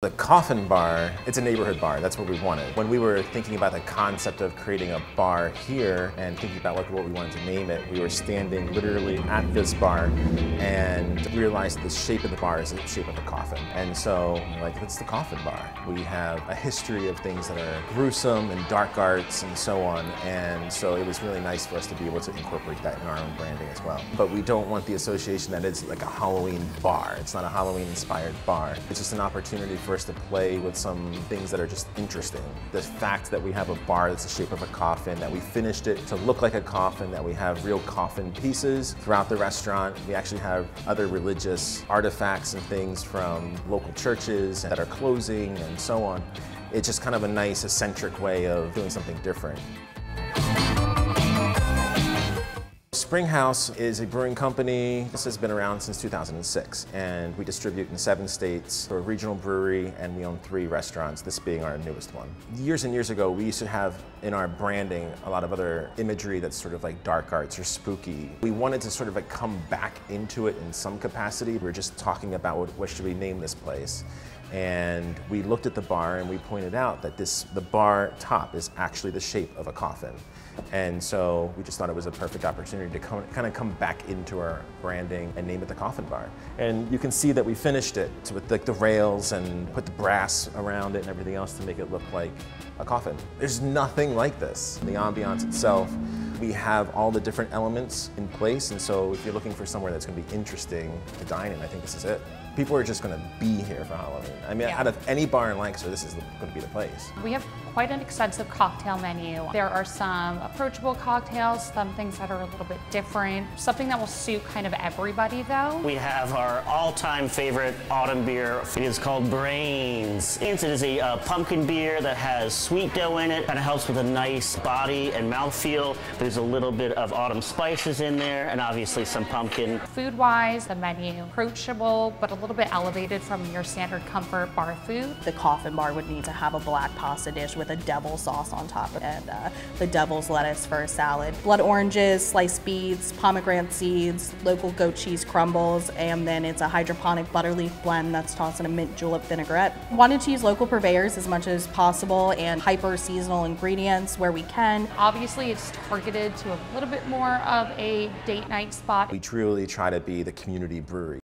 The Coffin Bar, it's a neighborhood bar. That's what we wanted. When we were thinking about the concept of creating a bar here and thinking about like what we wanted to name it, we were standing literally at this bar and realized the shape of the bar is the shape of a coffin. And so, like, it's the Coffin Bar. We have a history of things that are gruesome and dark arts and so on. And so it was really nice for us to be able to incorporate that in our own branding as well. But we don't want the association that it's like a Halloween bar. It's not a Halloween inspired bar. It's just an opportunity for us to play with some things that are just interesting. The fact that we have a bar that's the shape of a coffin, that we finished it to look like a coffin, that we have real coffin pieces throughout the restaurant. We actually have other religious artifacts and things from local churches that are closing and so on. It's just kind of a nice, eccentric way of doing something different. Spring House is a brewing company. This has been around since 2006 and we distribute in seven states. We're a regional brewery and we own three restaurants, this being our newest one. Years and years ago, we used to have in our branding a lot of other imagery that's sort of like dark arts or spooky. We wanted to sort of like come back into it in some capacity. We were just talking about what, what should we name this place and we looked at the bar and we pointed out that this the bar top is actually the shape of a coffin. And so we just thought it was a perfect opportunity to come, kind of come back into our branding and name it the coffin bar. And you can see that we finished it with like the rails and put the brass around it and everything else to make it look like a coffin. There's nothing like this. The ambiance itself we have all the different elements in place, and so if you're looking for somewhere that's going to be interesting to dine in, I think this is it. People are just going to be here for Halloween. I mean, yeah. out of any bar in Lancaster, this is going to be the place. We have quite an extensive cocktail menu. There are some approachable cocktails, some things that are a little bit different, something that will suit kind of everybody though. We have our all-time favorite autumn beer. It is called Brains. It is a uh, pumpkin beer that has sweet dough in it, kind of helps with a nice body and mouthfeel. There's a little bit of autumn spices in there and obviously some pumpkin. Food-wise, the menu approachable, but a little bit elevated from your standard comfort bar food. The coffin bar would need to have a black pasta dish with a devil sauce on top of it, uh, the devil's lettuce for a salad. Blood oranges, sliced beets, pomegranate seeds, local goat cheese crumbles, and then it's a hydroponic butterleaf blend that's tossed in a mint julep vinaigrette. Wanted to use local purveyors as much as possible and hyper seasonal ingredients where we can. Obviously it's targeted to a little bit more of a date night spot. We truly try to be the community brewery.